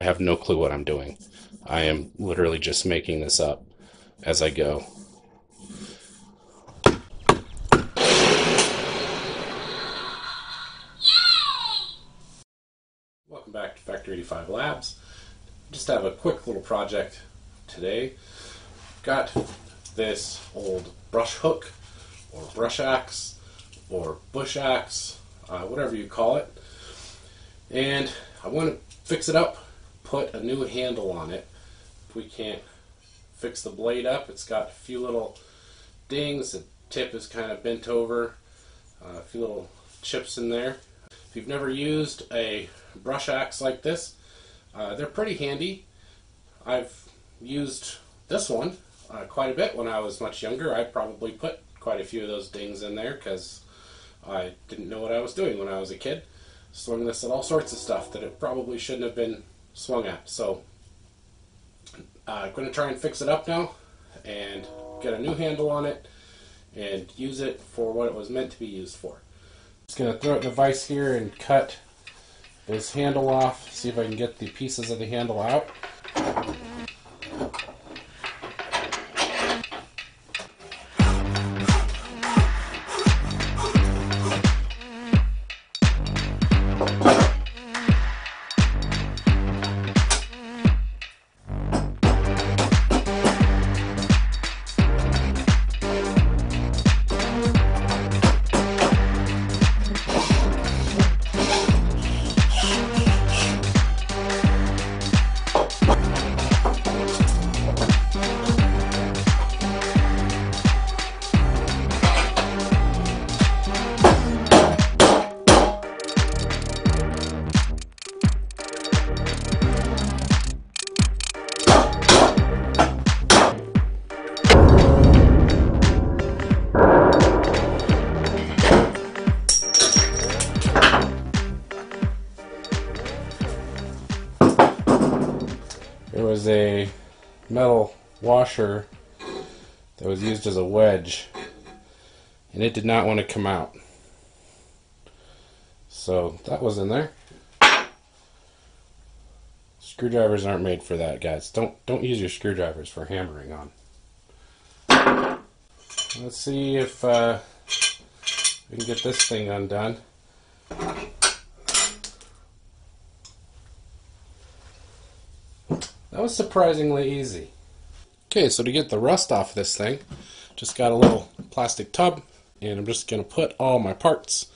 I have no clue what I'm doing. I am literally just making this up as I go. Welcome back to Factor 85 Labs. Just have a quick little project today. Got this old brush hook or brush axe or bush axe, uh, whatever you call it. And I want to fix it up, put a new handle on it. If we can't fix the blade up, it's got a few little dings, the tip is kind of bent over, uh, a few little chips in there. If you've never used a brush axe like this, uh, they're pretty handy. I've used this one uh, quite a bit when I was much younger. I probably put quite a few of those dings in there because I didn't know what I was doing when I was a kid. Swung this at all sorts of stuff that it probably shouldn't have been swung at. So uh, I'm going to try and fix it up now and get a new handle on it and use it for what it was meant to be used for. Just going to throw it in the vise here and cut this handle off, see if I can get the pieces of the handle out. Was a metal washer that was used as a wedge, and it did not want to come out. So that was in there. Screwdrivers aren't made for that, guys. Don't don't use your screwdrivers for hammering on. Let's see if uh, we can get this thing undone. Was surprisingly easy. Okay, so to get the rust off this thing, just got a little plastic tub, and I'm just going to put all my parts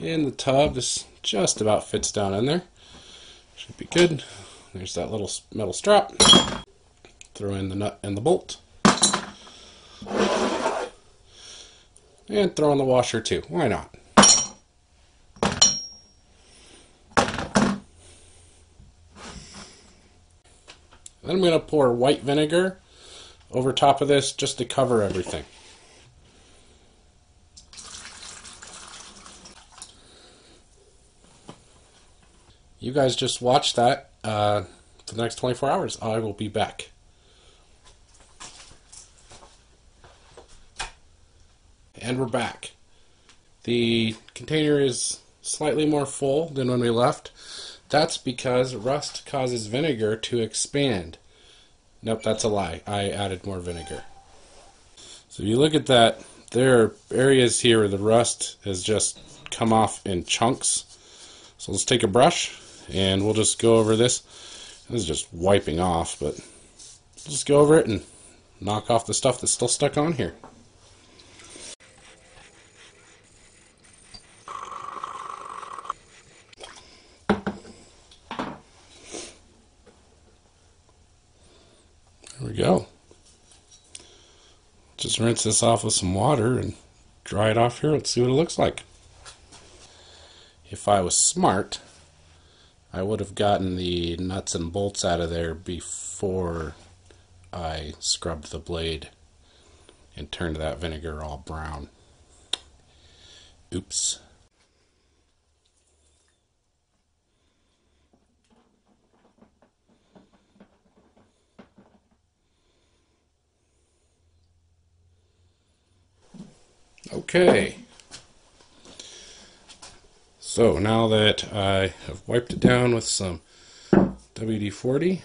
in the tub. This just about fits down in there. Should be good. There's that little metal strap. Throw in the nut and the bolt. And throw in the washer too. Why not? Then I'm going to pour white vinegar over top of this just to cover everything. You guys just watch that uh, for the next 24 hours. I will be back. And we're back. The container is slightly more full than when we left. That's because rust causes vinegar to expand. Nope, that's a lie. I added more vinegar. So you look at that, there are areas here where the rust has just come off in chunks. So let's take a brush and we'll just go over this. This is just wiping off, but just go over it and knock off the stuff that's still stuck on here. Go. Just rinse this off with some water and dry it off here. Let's see what it looks like. If I was smart, I would have gotten the nuts and bolts out of there before I scrubbed the blade and turned that vinegar all brown. Oops. Okay. So now that I have wiped it down with some WD-40.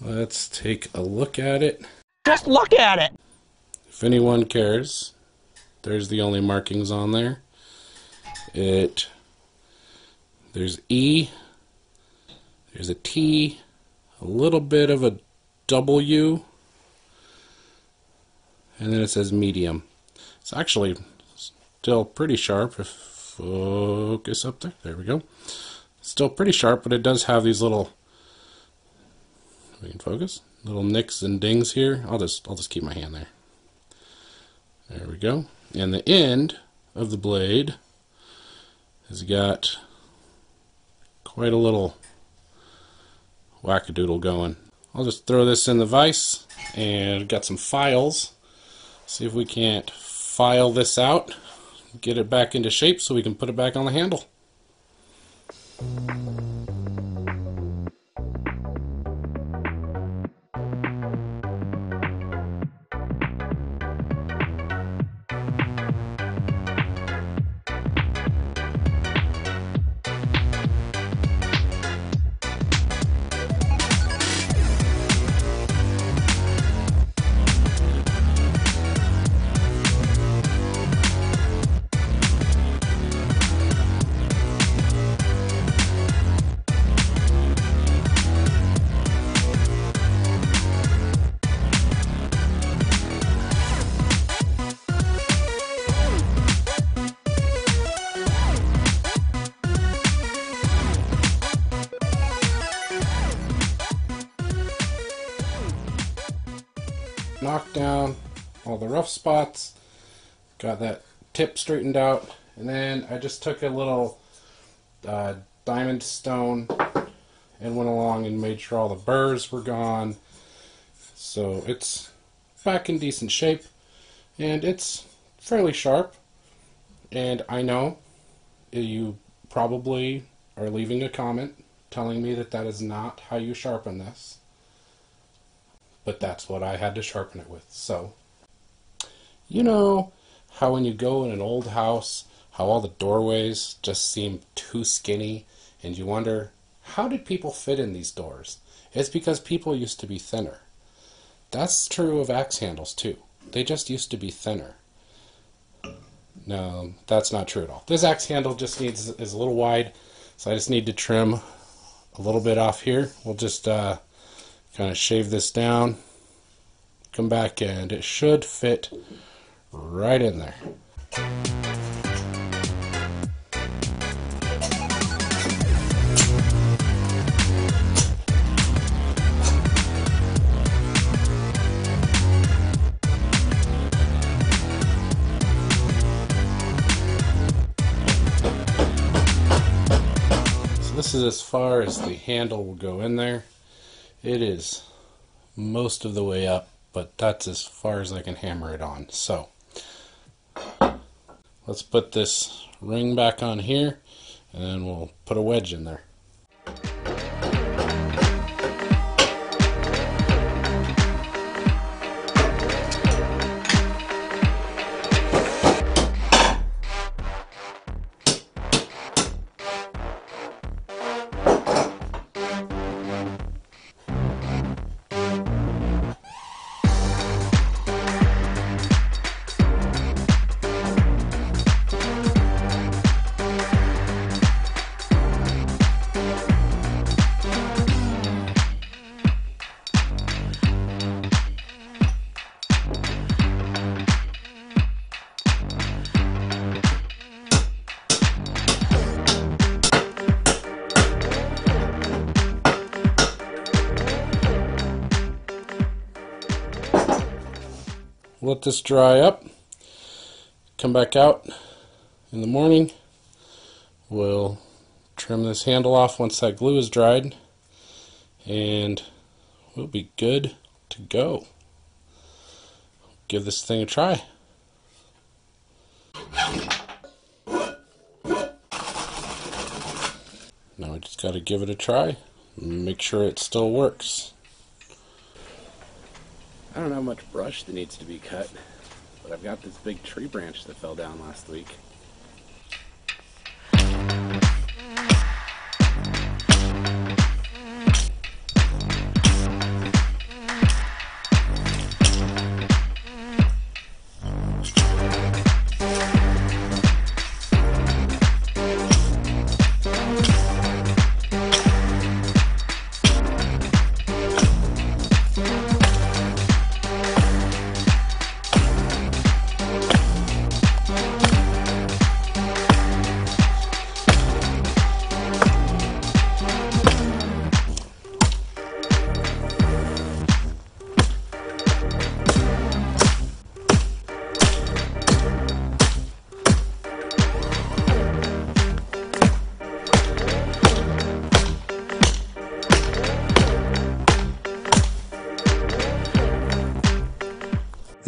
Let's take a look at it. Just look at it. If anyone cares, there's the only markings on there. It there's E, there's a T, a little bit of a W, and then it says medium. It's actually still pretty sharp. Focus up there, there we go. Still pretty sharp, but it does have these little we can focus. Little nicks and dings here. I'll just I'll just keep my hand there. There we go. And the end of the blade has got quite a little wackadoodle going. I'll just throw this in the vise and got some files. See if we can't file this out, get it back into shape so we can put it back on the handle. Rough spots, got that tip straightened out, and then I just took a little uh, diamond stone and went along and made sure all the burrs were gone. So it's back in decent shape, and it's fairly sharp. And I know you probably are leaving a comment telling me that that is not how you sharpen this but that's what I had to sharpen it with. So, you know how when you go in an old house, how all the doorways just seem too skinny, and you wonder, how did people fit in these doors? It's because people used to be thinner. That's true of axe handles too. They just used to be thinner. No, that's not true at all. This axe handle just needs is a little wide, so I just need to trim a little bit off here. We'll just uh, kind of shave this down, come back and it should fit right in there. So this is as far as the handle will go in there. It is most of the way up, but that's as far as I can hammer it on. So let's put this ring back on here and then we'll put a wedge in there. Let this dry up. Come back out in the morning. We'll trim this handle off once that glue is dried. And we'll be good to go. Give this thing a try. Now we just got to give it a try. Make sure it still works. I don't have much brush that needs to be cut, but I've got this big tree branch that fell down last week.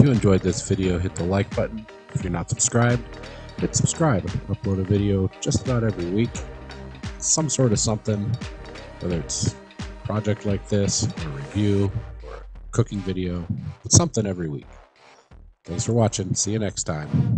You enjoyed this video, hit the like button. If you're not subscribed, hit subscribe. I upload a video just about every week. Some sort of something, whether it's a project like this, or a review, or a cooking video, but something every week. Thanks for watching. See you next time.